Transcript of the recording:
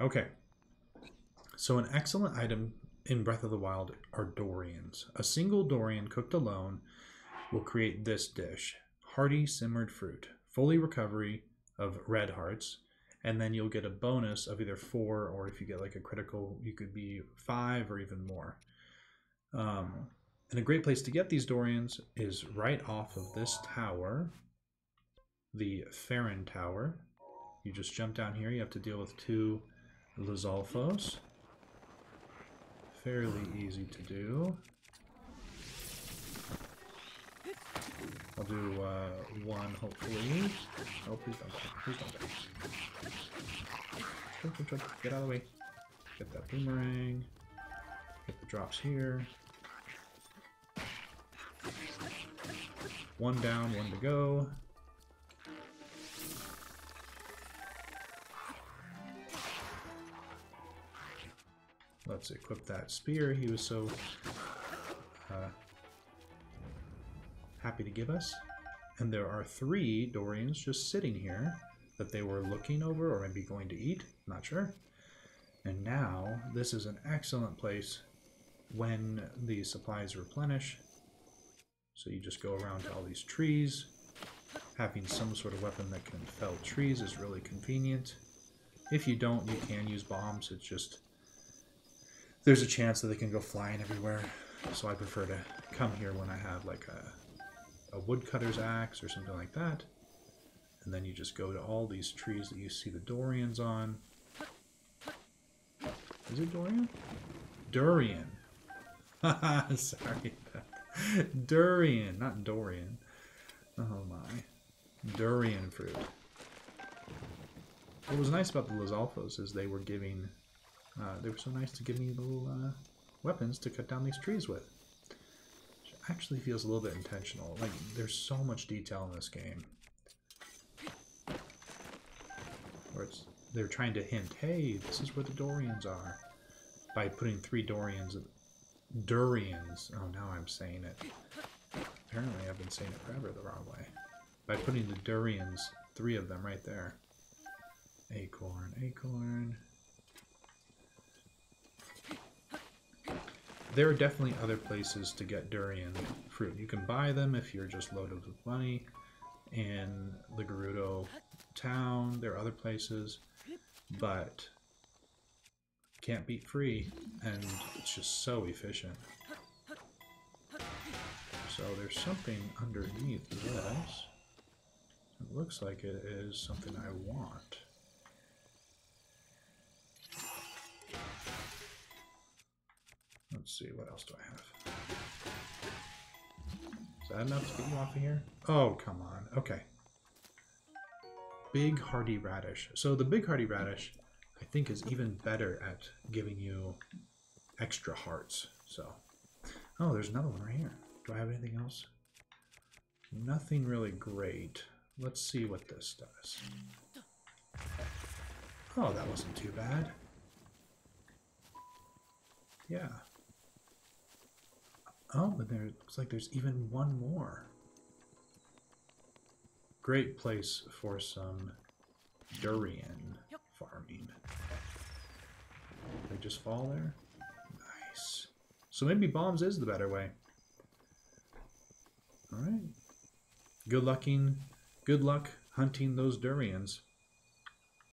Okay. So an excellent item in Breath of the Wild are Dorians. A single Dorian cooked alone will create this dish. Hearty simmered fruit. Fully recovery of red hearts. And then you'll get a bonus of either four, or if you get like a critical, you could be five or even more. Um, and a great place to get these Dorians is right off of this tower, the Faron Tower. You just jump down here. You have to deal with two Lizalfos. Fairly easy to do. I'll do uh, one, hopefully. Oh, please don't die. Please don't die. Jump, jump, jump. Get out of the way. Get that boomerang. Get the drops here. One down, one to go. Let's equip that spear he was so uh, happy to give us. And there are three Dorians just sitting here that they were looking over or maybe going to eat. Not sure. And now this is an excellent place when the supplies replenish. So you just go around to all these trees. Having some sort of weapon that can fell trees is really convenient. If you don't, you can use bombs. It's just there's a chance that they can go flying everywhere. So I prefer to come here when I have like a, a woodcutter's axe or something like that. And then you just go to all these trees that you see the Dorians on. Is it Dorian? Durian. Sorry. Durian, not Dorian. Oh my. Durian fruit. What was nice about the Lizalfos is they were giving uh, they were so nice to give me little uh, weapons to cut down these trees with. Which actually feels a little bit intentional. Like, there's so much detail in this game. Where it's, they're trying to hint, hey, this is where the Dorians are. By putting three Dorians, Durians, oh, now I'm saying it. Apparently I've been saying it forever the wrong way. By putting the Durians, three of them right there. Acorn, acorn. There are definitely other places to get durian fruit. You can buy them if you're just loaded with money. In the Gerudo town, there are other places, but can't beat free, and it's just so efficient. So there's something underneath this. It looks like it is something I want. Let's see, what else do I have? Is that enough to get you off of here? Oh, come on. Okay. Big Hearty Radish. So the Big Hearty Radish, I think, is even better at giving you extra hearts. So, oh, there's another one right here. Do I have anything else? Nothing really great. Let's see what this does. Oh, that wasn't too bad. Yeah. Oh, but there looks like there's even one more. Great place for some durian farming. They just fall there? Nice. So maybe bombs is the better way. Alright. Good lucking good luck hunting those durians.